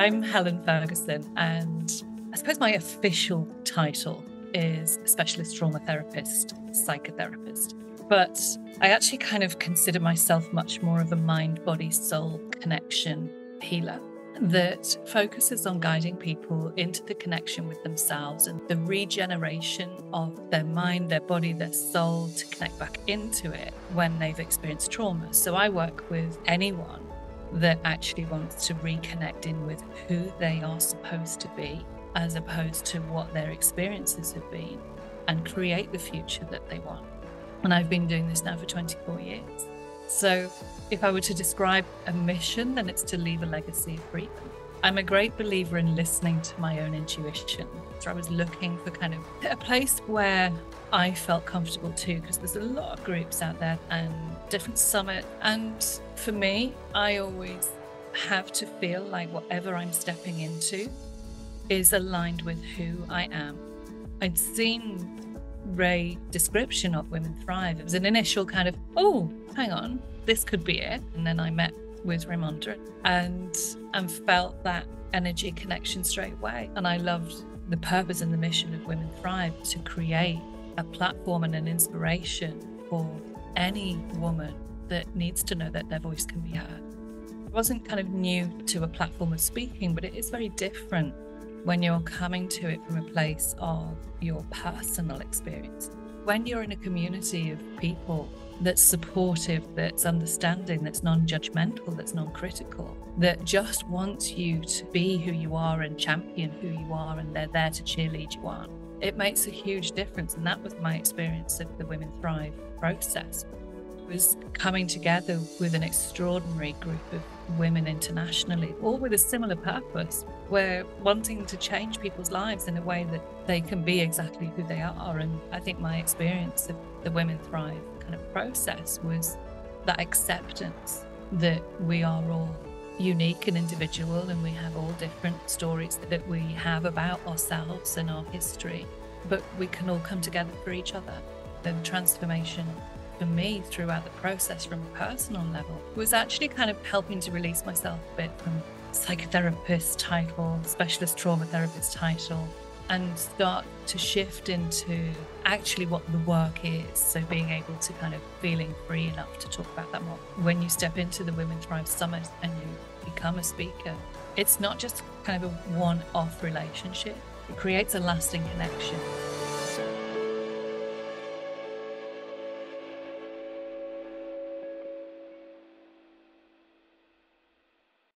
I'm Helen Ferguson, and I suppose my official title is specialist trauma therapist, psychotherapist. But I actually kind of consider myself much more of a mind body soul connection healer that focuses on guiding people into the connection with themselves and the regeneration of their mind, their body, their soul to connect back into it when they've experienced trauma. So I work with anyone that actually wants to reconnect in with who they are supposed to be as opposed to what their experiences have been and create the future that they want. And I've been doing this now for 24 years. So, if I were to describe a mission, then it's to leave a legacy of freedom. I'm a great believer in listening to my own intuition. So, I was looking for kind of a place where I felt comfortable too, because there's a lot of groups out there and different summit. And for me, I always have to feel like whatever I'm stepping into is aligned with who I am. I'd seen Ray description of Women Thrive. It was an initial kind of, oh, hang on, this could be it. And then I met with Raimonda and and felt that energy connection straight away. And I loved the purpose and the mission of Women Thrive to create a platform and an inspiration for any woman that needs to know that their voice can be heard. It wasn't kind of new to a platform of speaking, but it is very different when you're coming to it from a place of your personal experience. When you're in a community of people that's supportive, that's understanding, that's non judgmental, that's non critical, that just wants you to be who you are and champion who you are, and they're there to cheerlead you on, it makes a huge difference. And that was my experience of the Women Thrive process was coming together with an extraordinary group of women internationally, all with a similar purpose. We're wanting to change people's lives in a way that they can be exactly who they are. And I think my experience of the Women Thrive kind of process was that acceptance that we are all unique and individual and we have all different stories that we have about ourselves and our history, but we can all come together for each other. The transformation for me throughout the process from a personal level was actually kind of helping to release myself a bit from psychotherapist title, specialist trauma therapist title, and start to shift into actually what the work is. So being able to kind of feeling free enough to talk about that more. When you step into the Women Thrive Summit and you become a speaker, it's not just kind of a one off relationship, it creates a lasting connection.